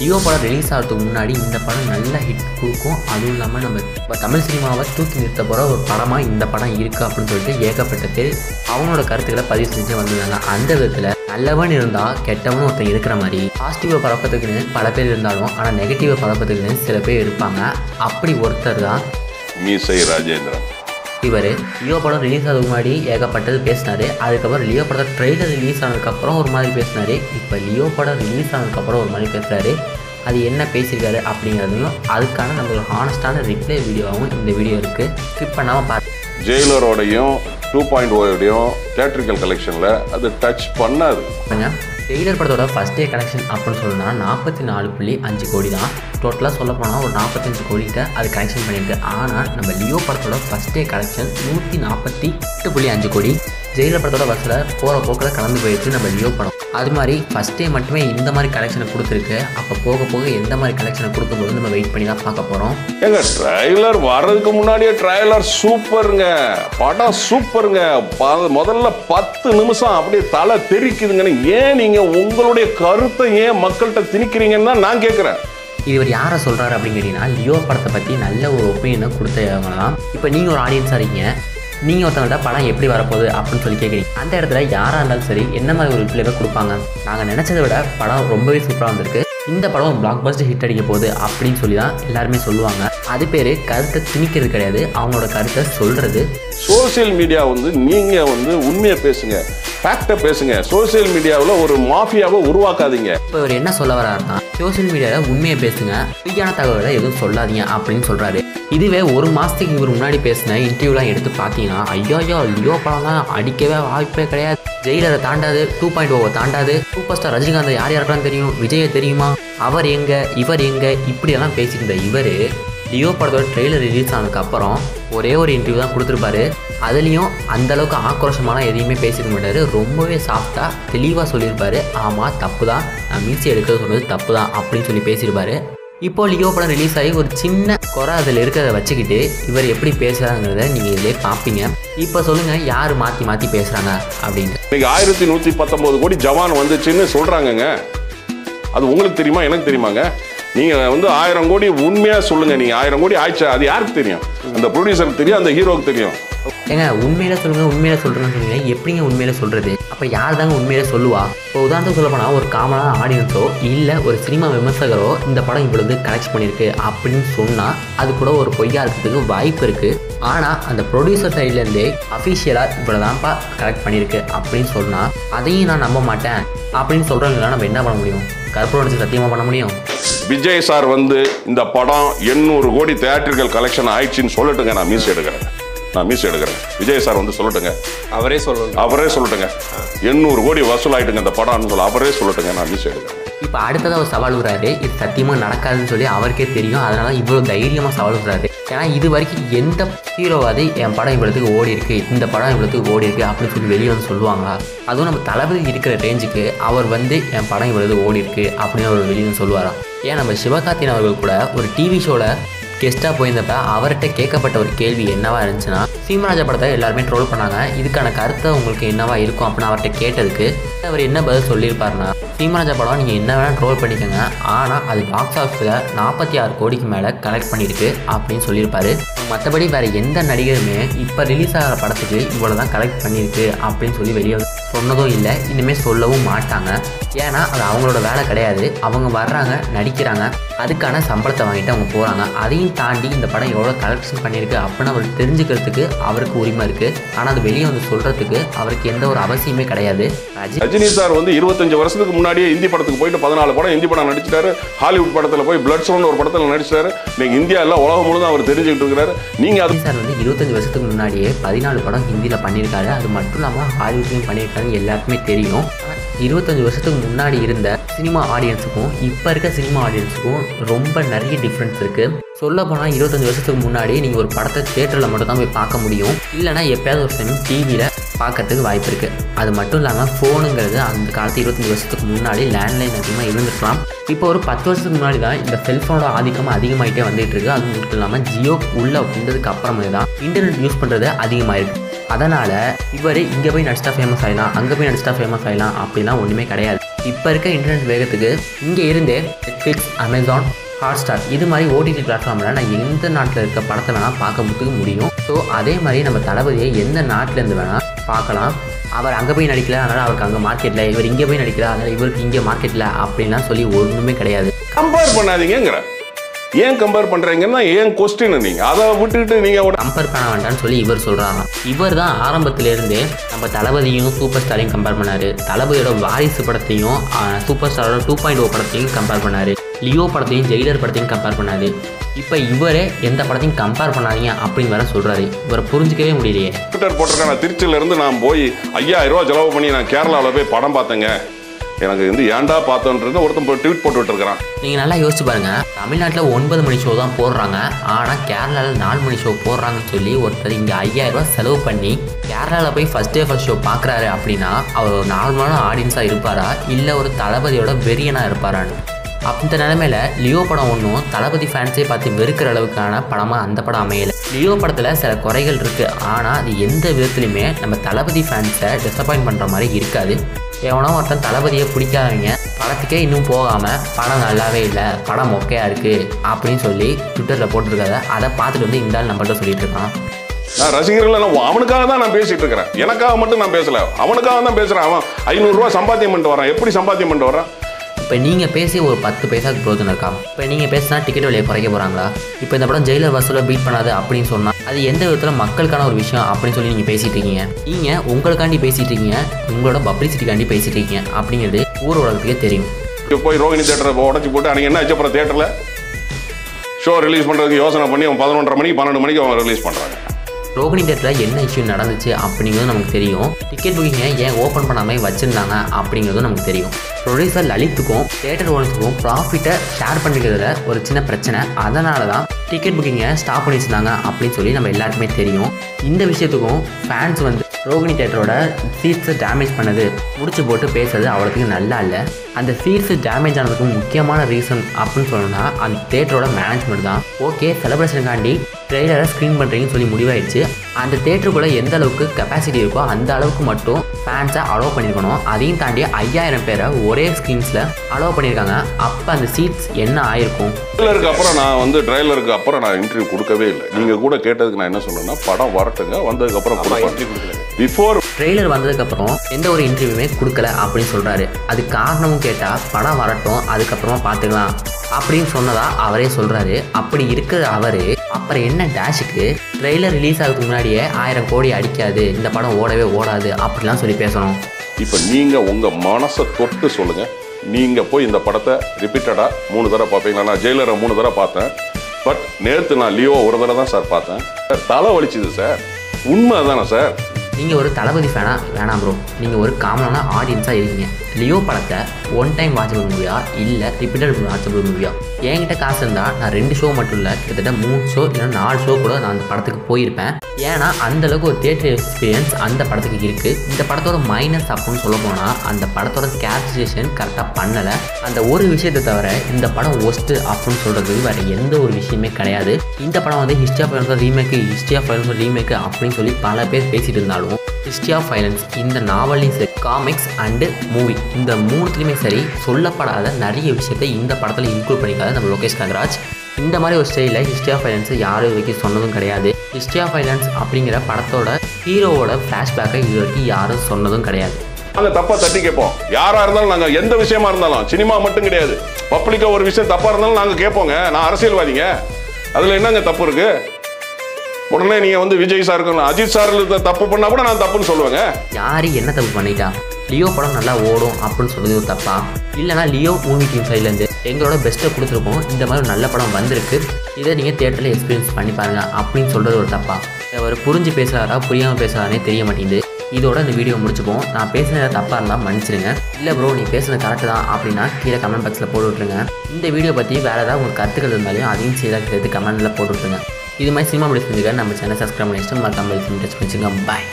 Leo படம் release ஆகிறதுக்கு முன்னாடி இந்த படம் நல்ல ஹிட் கொடுக்கும். அதுவும் இல்லாமல் நம்ம இப்போ தமிழ் சினிமாவை தூக்கி நிறுத்த போகிற ஒரு படமாக இந்த படம் இருக்குது அப்படின்னு சொல்லிட்டு ஏகப்பட்ட பேர் அவங்களோட கருத்துக்களை பதிவு செஞ்சு வந்திருந்தாங்க. அந்த விதத்தில் நல்லவன் இருந்தால் கெட்டவனும் ஒருத்தன் இருக்கிற மாதிரி பாசிட்டிவை பரப்பத்துக்குன்னு பல பேர் இருந்தாலும் ஆனால் நெகட்டிவை பரப்பத்துக்குன்னு சில பேர் இருப்பாங்க. அப்படி ஒருத்தர் தான் மீசை ராஜேந்திரன். இவர் லியோ படம் ரிலீஸ் ஆகிறதுக்கு முன்னாடி ஏகப்பட்டது பேசினார். அதுக்கப்புறம் லியோ படம் ட்ரெய்லர் ரிலீஸ் ஆனதுக்கப்புறம் ஒரு மாதிரி பேசினார். இப்போ லியோ படம் ரிலீஸ் ஆனதுக்கப்புறம் ஒரு மாதிரி பேசுகிறாரு அது என்ன பேசியிருக்காரு அப்படிங்கிறதையும் அதுக்கான நம்ம ஒரு ஹானஸ்டான ரிப்ளை வீடியோவும் இந்த வீடியோ இருக்குது ஸ்கிப் பண்ணாமல் பார்த்து ஜெயிலரோடையும் டூ பாயிண்ட் ஓடையும் தேட்ரிக்கல் கலெக்ஷனில் அது டச் பண்ணாது. டெய்லர் படத்தோட ஃபஸ்ட் டே கலெக்ஷன் அப்படின்னு சொல்லணும்னா நாற்பத்தி நாலு புள்ளி அஞ்சு கோடி தான். டோட்டலாக சொல்ல போனால் ஒரு நாற்பத்தஞ்சு கோடிக்கிட்ட அது கலெக்ஷன் பண்ணியிருக்கு. ஆனால் நம்ம லியோ படத்தோட ஃபஸ்ட் டே கலெக்ஷன் நூற்றி நாற்பத்தி எட்டு புள்ளி அஞ்சு கோடி. ஜெயிலர் படத்தோட பஸ்ஸில் போகிற போக்கில் கலந்து போயிடுச்சு நம்ம லியோ படம். அது மாதிரி ஃபஸ்ட் டே மட்டுமே இந்த மாதிரி கலெக்ஷனை கொடுத்துருக்கு. அப்போ போக போக எந்த மாதிரி கலெக்ஷனை கொடுக்கும்போது நம்ம வெயிட் பண்ணி தான் பார்க்க போகிறோம் ஏங்க ட்ரைலர் வர்றதுக்கு முன்னாடியே ட்ரைலர் சூப்பருங்க படம் சூப்பருங்க முதல்ல பத்து நிமிஷம் அப்படியே தலை தெரிக்குதுங்கன்னு ஏன் நீங்க உங்களுடைய கருத்தை ஏன் மக்கள்கிட்ட திணிக்கிறீங்கன்னு தான் நான் கேட்குறேன் இவர் யாரை சொல்கிறாரு அப்படின்னு கேட்டிங்கன்னா லியோ படத்தை பற்றி நல்ல ஒரு ஒப்பீனியனை கொடுத்தவங்க தான் இப்போ நீங்கள் ஒரு ஆடியன்ஸாக இருக்கீங்க. நீங்கள் ஒருத்தவங்கள்ட்ட படம் எப்படி வரப்போகுது அப்படின்னு சொல்லி கேட்குறீங்க அந்த இடத்துல யாராக இருந்தாலும் சரி என்ன மாதிரி ஒரு ரிப்ளைவை கொடுப்பாங்க? நாங்கள் நினச்சதை விட படம் ரொம்பவே சூப்பராக வந்திருக்கு. இந்த படம் பிளாக் பஸ்டர் ஹிட் அடிக்க போகுது அப்படின்னு சொல்லி தான் எல்லாருமே சொல்லுவாங்க. அது பேர் கருத்தை திணிக்கிறது கிடையாது அவங்களோட கருத்தை சொல்கிறது சோசியல் மீடியா வந்து நீங்க வந்து உண்மையை பேசுங்க ஃபேக்டை பேசுங்க. சோசியல் மீடியாவில் ஒரு மாஃபியாவை உருவாக்காதீங்க. இப்போ இவர் என்ன சொல்ல வர்றாருன்னா சோஷியல் மீடியாவில் உண்மையை பேசுங்க. பொய்யான தகவலை எதுவும் சொல்லாதீங்க அப்படின்னு சொல்கிறாரு இதுவே ஒரு மாதத்துக்கு இவர் முன்னாடி பேசின இன்டர்வியூலாம் எடுத்து பார்த்தீங்கன்னா ஐயோ ஐயோ லியோ படம்லாம் அடிக்கவே வாய்ப்பே கிடையாது. ஜெயிலரை தாண்டாது டூ பாயிண்ட் ஓவை தாண்டாது. சூப்பர் ஸ்டார் ரஜினிகாந்த் யார் யாருக்கெல்லாம் தெரியும்? விஜயை தெரியுமா? அவர் எங்கே? இவர் எங்கே? இப்படியெல்லாம் பேசியிருந்த இவர் லியோ படத்தோட ட்ரெய்லர் ரிலீஸ் ஆனதுக்கப்புறம் ஒரே ஒரு இன்டர்வியூ தான் கொடுத்துருப்பாரு. அதுலேயும் அந்த அளவுக்கு ஆக்ரோஷமாலாம் எதையுமே பேசிக்க மாட்டார். ரொம்பவே சாஃப்டாக தெளிவாக சொல்லியிருப்பாரு. ஆமாம் தப்பு தான் நான் மீசி எடுக்கிறது சொன்னது தப்பு தான் அப்படின்னு சொல்லி பேசியிருப்பாரு. இப்போ லியோ படம் ரிலீஸ் ஆகி ஒரு சின்ன குறை அதில் இருக்கிறத வச்சுக்கிட்டு இவர் எப்படி பேசுகிறாங்கிறத நீங்கள் இதிலே பார்ப்பீங்க இப்போ சொல்லுங்கள் யார் மாற்றி மாற்றி பேசுகிறாங்க அப்படின்னு இன்னைக்கு ஆயிரத்தி நூற்றி பத்தொம்போது கோடி ஜவான் வந்துச்சுன்னு சொல்கிறாங்கங்க அது உங்களுக்கு தெரியுமா? எனக்கு தெரியுமாங்க? நீங்கள் வந்து ஆயிரம் கோடி உண்மையாக சொல்லுங்கள் நீங்கள் ஆயிரம் கோடி ஆயிடுச்சா. அது யாருக்கு தெரியும்? அந்த ப்ரொடியூசருக்கு தெரியும் அந்த ஹீரோவுக்கு தெரியும். ஏங்க உண்மையில சொல்லுங்க உண்மையில சொல்றேன்னு சொன்னீங்க. எப்படிங்க உண்மையில சொல்றது? அப்ப யார் தாங்க உண்மையில சொல்லுவா? இப்போ உதாரணத்துக்கு சொல்ல போனா ஒரு காமனான ஆடியன்ஸோ இல்ல ஒரு சினிமா விமர்சகரோ இந்த படம் இவ்வளவு கலெக்ட் பண்ணிருக்கு அப்படின்னு சொன்னா அது கூட ஒரு பொய்யா இருக்கிறதுக்கு வாய்ப்பு இருக்கு. ஆனா அந்த ப்ரொடியூசர் சைட்ல இருந்தே அஃபிஷியலா இவ்வளவுதான்ப்பா கலெக்ட் பண்ணிருக்கு அப்படின்னு சொன்னா அதையும் நான் நம்ப மாட்டேன். அப்படின்னு சொல்றவங்களா நம்ம என்ன பண்ண முடியும்? கற்பனை அடிச்சு சத்தியமா பண்ண முடியும்? விஜய் சார் வந்து இந்த படம் எண்ணூறு கோடி தேட்டர்கள் கலெக்ஷன் ஆயிடுச்சுன்னு சொல்லட்டுங்க நான் மீஸ் எடுக்கிறேன். நான் மீஸ் எடுக்கிறேன். விஜய் சார் வந்து சொல்லட்டுங்க. அவரே சொல்லணும். அவரே சொல்லட்டுங்க. எண்ணூறு கோடி வசூல் ஆயிட்டுங்க இந்த படம்னு சொல்ல அவரே சொல்லட்டுங்க நான் மீஸ் எடுக்கிறேன். இப்போ அடுத்ததாக ஒரு சவால் விடுறாரு. இது சத்தியமாக நடக்காதுன்னு சொல்லி அவருக்கே தெரியும். அதனால இவ்வளோ தைரியமாக சவால் விடுறாரு. ஏன்னா இது வரைக்கும் எந்த ஹீரோவாது என் படம் இவ்வளோத்துக்கு ஓடி இருக்கு இந்த படம் இவ்வளோத்துக்கு ஓடி இருக்கு அப்படின்னு சொல்லி வெளியே வந்து சொல்லுவாங்களா? அதுவும் நம்ம தளபதி இருக்கிற ரேஞ்சுக்கு அவர் வந்து என் படம் இவ்வளவு ஓடி இருக்கு அப்படின்னு அவர் வெளியே வந்து சொல்லுவாராம் ஏன் நம்ம சிவகார்த்தின் அவர்கள் கூட ஒரு டிவி ஷோவில் கெஸ்ட்டாக போயிருந்தப்ப அவர்கிட்ட கேட்கப்பட்ட ஒரு கேள்வி என்னவா இருந்துச்சுன்னா சீமராஜா படத்தை எல்லாருமே ட்ரோல் பண்ணாங்க. இதுக்கான கருத்தை உங்களுக்கு என்னவா இருக்கும் அப்படின்னு அவர்கிட்ட கேட்டதுக்கு அவர் என்ன பதில் சொல்லியிருப்பாருன்னா சீமராஜா படம் நீங்கள் என்ன வேணால் ட்ரோல் பண்ணிக்கோங்க. ஆனால் அது பாக்ஸ் ஆஃபீஸில் நாற்பத்தி ஆறு கோடிக்கு மேலே கலெக்ட் பண்ணியிருக்கு அப்படின்னு சொல்லியிருப்பாரு. மற்றபடி வேறு எந்த நடிகருமே இப்போ ரிலீஸ் ஆகிற படத்துக்கு இவ்வளோ தான் கலெக்ட் பண்ணியிருக்கு அப்படின்னு சொல்லி வெளியே சொன்னதும் இல்லை இனிமேல் சொல்லவும் மாட்டாங்க. ஏன்னா அது அவங்களோட வேலை கிடையாது. அவங்க வர்றாங்க நடிக்கிறாங்க. அதுக்கான சம்பளத்தை வாங்கிட்டு அவங்க போகிறாங்க அதையும் தாண்டி இந்த படம் எவ்வளோ கலெக்ஷன் பண்ணியிருக்கு அப்படின்னு அவர் தெரிஞ்சுக்கிறதுக்கு அவருக்கு உரிமை இருக்குது ஆனால் அது வெளியே வந்து சொல்கிறதுக்கு அவருக்கு எந்த ஒரு அவசியமே கிடையாது. ரஜினி சார் வந்து இருபத்தஞ்சு வருஷத்துக்கு முன்னாடியே ஹிந்தி படத்துக்கு போயிட்டு பதினாலு படம் ஹிந்தி படம் நடிச்சிட்டாரு. ஹாலிவுட் படத்தில் போய் பிளட் சவுண்ட் ஒரு படத்தில் நடிச்சிட்டாரு. இன்னைக்கு இந்தியா எல்லாம் உலகம் முழுதும் அவர் தெரிஞ்சுக்கிட்டு இருக்கிறாரு. நீங்க அது சார் வந்து இருபத்தஞ்சு வருஷத்துக்கு முன்னாடியே பதினாலு படம் ஹிந்தியில் பண்ணியிருக்காரு. அது மட்டும் இல்லாமல் ஹாலிவுட்லையும் பண்ணியிருக்காருன்னு எல்லாருக்குமே தெரியும். இருபத்தஞ்சி வருஷத்துக்கு முன்னாடி இருந்த சினிமா ஆடியன்ஸுக்கும் இப்போ இருக்க சினிமா ஆடியன்ஸுக்கும் ரொம்ப நிறைய டிஃப்ரென்ஸ் இருக்குது சொல்ல போனால் இருபத்தஞ்சி வருஷத்துக்கு முன்னாடி நீங்கள் ஒரு படத்தை தேட்டரில் மட்டும் தான் போய் பார்க்க முடியும். இல்லைனா எப்பயாவது ஒரு சமயம் டிவியில் பார்க்கறதுக்கு வாய்ப்பு இருக்குது அது மட்டும் இல்லாமல் ஃபோனுங்கிறது அந்த காலத்து இருபத்தஞ்சி வருஷத்துக்கு முன்னாடி லேண்ட்லைன் அதிகமாக இருந்துருக்கலாம். இப்போ ஒரு பத்து வருஷத்துக்கு முன்னாடி தான் இந்த செல்ஃபோனோட ஆதிக்கம் அதிகமாகிட்டே வந்துகிட்டு இருக்கு. அது மட்டும் இல்லாமல் ஜியோ உள்ளே வந்ததுக்கு அப்புறமே தான் இன்டர்நெட் யூஸ் பண்ணுறது அதிகமாகிருக்கு அதனால் இவர் இங்கே போய் நடிச்சிட்டா ஃபேமஸ் ஆகிடலாம் அங்கே போய் நடிச்சிட்டா ஃபேமஸ் ஆகிடலாம் அப்படிலாம் ஒன்றுமே கிடையாது. இப்போ இருக்க இன்டர்நெட் வேகத்துக்கு இங்கே இருந்தே நெட்ஃப்ளிக்ஸ் அமேசான் ஹாட் ஸ்டார் இது மாதிரி ஓடிடி பிளாட்ஃபார்மில் நான் எந்த நாட்டில் இருக்க படத்தை வேணால் பார்க்கறதுக்கு முடியும். ஸோ அதே மாதிரி நம்ம தளபதியை எந்த நாட்டிலேருந்து வேணால் பார்க்கலாம். அவர் அங்கே போய் நடிக்கல அதனால் அவருக்கு அங்கே மார்க்கெட்டில் இவர் இங்கே போய் நடிக்கல அதனால் இவருக்கு இங்கே மார்க்கெட்டில் அப்படின்லாம் சொல்லி ஒன்றுமே கிடையாது. கம்பேர் பண்ணாதீங்கிற ஏன் கம்பேர் பண்றீங்கன்னா ஏன் கொஸ்டின் நீங்க? அதை விட்டுட்டு நீங்க கம்பேர் பண்ண வேண்டாம்னு சொல்லி இவர் சொல்கிறாங்க இவர் தான் ஆரம்பத்திலேருந்தே நம்ம தளபதியும் சூப்பர் ஸ்டாரையும் கம்பேர் பண்ணார். தளபதியோட வாரிசு படத்தையும் சூப்பர் ஸ்டாரோட டூ பாயிண்ட் ஓ படத்தையும் கம்பேர் பண்ணார். லியோ படத்தையும் ஜெயிலர் படத்தையும் கம்பேர் பண்ணார். இப்போ இவரே எந்த படத்தையும் கம்பேர் பண்ணாதீங்க அப்படின்னு வேற சொல்கிறாரு இவரை புரிஞ்சிக்கவே முடியலையே. ட்விட்டர் போட்டிருக்கேன் நான் திருச்சியில இருந்து நான் போய் ஐயாயிரம் ரூபாய் செலவு பண்ணி நான் கேரளாவில் போய் படம் பார்த்தேங்க. எனக்கு வந்து ஏன்டா பார்த்தோன்றது ஒருத்தன் போய் ட்வீட் போட்டு விட்டுருக்கான் நீங்கள் நல்லா யோசிச்சு பாருங்க. தமிழ்நாட்டில் ஒன்பது மணி ஷோ தான் போடுறாங்க. ஆனால் கேரளாவில் நாலு மணி ஷோ போடுறாங்கன்னு சொல்லி ஒருத்தர் இங்கே ஐயாயிரம் ரூபாய் செலவு பண்ணி கேரளாவில் போய் ஃபஸ்ட் டே ஃபஸ்ட் ஷோ பார்க்குறாரு அப்படின்னா அவர் ஒரு நார்மலான ஆடியன்ஸாக இருப்பாரா? இல்லை ஒரு தளபதியோட வெறியனாக இருப்பாரான்னு? அந்த நிலமையில லியோ படம் ஒன்றும் தளபதி ஃபேன்ஸே பார்த்து வெறுக்கிற அளவுக்கான படமாக அந்த படம் அமையல. லியோ படத்தில் சில குறைகள் இருக்குது ஆனால் அது எந்த விதத்துலையுமே நம்ம தளபதி ஃபேன்ஸை டிசப்பாயின்ட் பண்ணுற மாதிரி இருக்காது. எவனோ ஒருத்தன் தளபதியை பிடிக்காதவங்க படத்துக்கே இன்னும் போகாமல் படம் நல்லாவே இல்லை படம் மொக்கையாக இருக்குது அப்படின்னு சொல்லி ட்விட்டரில் போட்டிருக்காத அதை பார்த்துட்டு வந்து இந்த ஆள் நம்மள்ட்ட சொல்லிட்டு இருக்கான். நான் ரசிகர்கள் எல்லாம் அவனுக்காக தான் நான் பேசிட்டு இருக்கிறேன். எனக்காக மட்டும் நான் பேசல. அவனுக்காக தான் பேசுறேன். அவன் ஐநூறுரூவா சம்பாத்தியம் பண்ணிட்டு வரான் எப்படி சம்பாத்தியம் பண்ணிட்டு வரான் இப்போ நீங்கள் பேசி ஒரு பத்து பைசாக்கு பிரோஜனம் இருக்கா? இப்போ நீங்கள் பேசினா டிக்கெட் விலையை குறைக்க போகிறாங்களா இப்போ இந்த படம் ஜெயிலர் வசூலை பீட் பண்ணாது அப்படின்னு சொன்னால் அது எந்த விதத்தில் மக்களுக்கான ஒரு விஷயம் அப்படின்னு சொல்லி நீங்கள் பேசிட்டு இருக்கீங்க? நீங்கள் உங்களுக்காண்டி பேசிட்டு இருக்கீங்க உங்களோட பப்ளிசிட்டிக்காண்டி பேசிட்டு இருக்கீங்க அப்படிங்கிறது ஊர் உலகத்துக்கே தெரியும். இப்ப போய் ரோகிணி தேட்டரை உடச்சி போட்டு அன்னைக்கு என்ன ஆச்சு அப்புறம் தேட்டரில் ஷோ ரிலீஸ் பண்ணுறதுக்கு யோசனை பண்ணி அவன் பதினொன்றரை மணிக்கு பன்னெண்டு மணிக்கு அவன் ரிலீஸ் பண்ணுறாங்க ரோகிணி தேட்டரில் என்ன இஷ்யூ நடந்துச்சு அப்படிங்கிறது நமக்கு தெரியும். டிக்கெட் புக்கிங்கை ஏன் ஓப்பன் பண்ணாமல் வச்சுருந்தாங்க அப்படிங்கிறதும் நமக்கு தெரியும். ப்ரொடியூசர் லலித்துக்கும் தேட்டர் ஓனர்ஸுக்கும் ப்ராஃபிட்டை ஷேர் பண்ணிக்கிறதுல ஒரு சின்ன பிரச்சனை. அதனால தான் டிக்கெட் புக்கிங்கை ஸ்டாப் பண்ணி வச்சிருந்தாங்க அப்படின்னு சொல்லி நம்ம எல்லாருக்குமே தெரியும். இந்த விஷயத்துக்கும் ஃபேன்ஸ் வந்து ரோகிணி தேட்டரோட சீட்ஸை டேமேஜ் பண்ணது முடிச்சு போட்டு பேசுறது அவ்வளோத்துக்கு நல்லா இல்லை. அந்த சீட்ஸ் டேமேஜ் ஆனதுக்கு முக்கியமான ரீசன் அப்படின்னு சொல்லணும்னா அந்த தேட்டரோட மேனேஜ்மெண்ட் தான். ஓகே செலிப்ரேஷனுக்காண்டி ட்ரெய்லரை ஸ்க்ரீன் பண்ணுறீங்கன்னு சொல்லி முடிவாயிடுச்சு. அந்த தேட்டருக்குள்ளே எந்த அளவுக்கு கெப்பாசிட்டி இருக்கோ அந்த அளவுக்கு மட்டும் ஃபேன்ஸை அலோவ் பண்ணியிருக்கணும் அதையும் தாண்டி ஐயாயிரம் பேரை ஒரே ஸ்க்ரீன்ஸில் அலோவ் பண்ணியிருக்காங்க அப்போ அந்த சீட்ஸ் என்ன ஆயிருக்கும்? ட்ரெய்லருக்கு அப்புறம் நான் வந்து ட்ரெய்லருக்கு அப்புறம் நான் இன்டர்வியூ கொடுக்கவே இல்லை. நீங்கள் கூட கேட்டதுக்கு நான் என்ன சொன்னேன்னா படம் வரட்டுங்க. வந்ததுக்கப்புறம் பிஃபோர் ட்ரெய்லர் வந்ததுக்கப்புறம் எந்த ஒரு இன்டர்வியூமே கொடுக்கல அப்படின்னு சொல்கிறாரு அது காரணமும் கேட்டால் படம் வரட்டும் அதுக்கப்புறமா பார்த்துக்கலாம் அப்படின்னு சொன்னதா அவரே சொல்கிறாரு அப்படி இருக்கிற அவர் அப்புறம் என்ன டேஷுக்கு ட்ரெய்லர் ரிலீஸ் ஆகிறதுக்கு முன்னாடியே ஆயிரம் கோடி அடிக்காது இந்த படம் ஓடவே ஓடாது அப்படிலாம் சொல்லி பேசணும். இப்போ நீங்கள் உங்கள் மனசை தொட்டு சொல்லுங்கள் நீங்கள் போய் இந்த படத்தை ரிப்பீட்டடாக மூணு தடவை பார்ப்பீங்களா நான் ஜெயிலரை மூணு தடவை பார்த்தேன். பட் நேற்று நான் லியோ ஒரு தடவை தான் சார் பார்த்தேன். சார் தலை வலிச்சுது சார் உண்மை தானே சார் நீங்கள் ஒரு தளபதி ஃபேனா வேணாம் ப்ரோ நீங்கள் ஒரு காமனான ஆடியன்ஸாக இருக்கீங்க. லியோ படத்தை ஒன் டைம் வாட்சபிள் மூவியா இல்லை ரிப்பீட்டட் வாட்சபிள் மூவியா என்கிட்ட காசு இருந்தால் நான் ரெண்டு ஷோ மட்டும் இல்லை கிட்டத்தட்ட மூணு ஷோ இல்லை நாலு ஷோ கூட நான் அந்த படத்துக்கு போயிருப்பேன். ஏன்னா அந்த அளவுக்கு ஒரு தியேட்டர் எக்ஸ்பீரியன்ஸ் அந்த படத்துக்கு இருக்குது இந்த படத்தோட மைனஸ் அப்படின்னு சொல்ல போனால் அந்த படத்தோட கேரக்டரைசேஷன் கரெக்டாக பண்ணலை. அந்த ஒரு விஷயத்தை தவிர இந்த படம் ஒஸ்ட்டு அப்படின்னு சொல்கிறது வேறு எந்த ஒரு விஷயமே கிடையாது. இந்த படம் வந்து history of violence remake history of violence remake அப்படின்னு சொல்லி பல பேர் பேசிட்டு இருந்தாலும் ஹிஸ்ட்ரி ஆஃப் வயலன்ஸ் இந்த நாவலையும் சரி காமிக்ஸ் அண்டு மூவி இந்த மூணுத்துலேயுமே சரி சொல்லப்படாத நிறைய விஷயத்தை இந்த படத்தில் இன்க்ளூட் பண்ணிக்காத நம்ம லோகேஷ் கங்கராஜ் இந்த மாதிரி ஒரு ஸ்டைலில் ஹிஸ்ட்ரி ஆஃப் வயலன்ஸை யாரும் இது வரைக்கும் சொன்னதும் கிடையாது. ஹிஸ்ட்ரி ஆஃப் வயலன்ஸ் அப்படிங்கிற படத்தோட ஹீரோவோட ஃப்ளாஷ்பேக்கை இது வரைக்கும் யாரும் சொன்னதும் கிடையாது. நாங்க தப்பா தட்டி கேட்போம். யாரா இருந்தாலும் நாங்க எந்த விஷயமா இருந்தாலும் சினிமா மட்டும் கிடையாது. பப்ளிக்கா ஒரு விஷயம் தப்பா இருந்தாலும் நாங்க கேட்போங்க. நான் அரசியல்வாதிங்க. அதுல என்னங்க தப்பு இருக்கு? உடனே நீங்க வந்து விஜய் சார் அஜித் சார் தப்பு பண்ணா கூட நான் தப்புன்னு சொல்லுவேங்க. யார் என்ன தப்பு பண்ணிட்டா? லியோ படம் நல்லா ஓடும் அப்படின்னு சொல்றது ஒரு தப்பா? இல்லைனா லியோ மூவி டீம் சைட்லேருந்து எங்களோட பெஸ்ட்டை கொடுத்துருக்கோம் இந்த மாதிரி நல்ல படம் வந்திருக்கு. இதை நீங்கள் தேட்டரில் எக்ஸ்பீரியன்ஸ் பண்ணி பாருங்க அப்படின்னு சொல்கிறது ஒரு தப்பா? அவர் புரிஞ்சு பேசுகிறாரா புரியாமல் பேசுகிறாரே தெரிய மாட்டேங்குது. இதோட இந்த வீடியோ முடிச்சுப்போம். நான் பேசுனது தப்பாக இருந்தால் மன்னிச்சிருங்க. இல்லை ப்ரோ நீ பேசுனது கரெக்டு தான் அப்படின்னா கீழே கமெண்ட் பாக்ஸில் போட்டு விட்ருங்க இந்த வீடியோ பற்றி வேறு ஏதாவது உங்களுக்கு கருத்துக்கள் இருந்தாலும் அதையும் சீராக கேட்டு கமெண்ட்டில் போட்டு விட்ருங்க இது மாதிரி சினிமா அப்படி செஞ்சுக்க நம்ம சேனல் சப்ஸ்கிரைப் பண்ணி வச்சுட்டு மறக்காமல் டச் பண்ணிச்சுங்க பாய்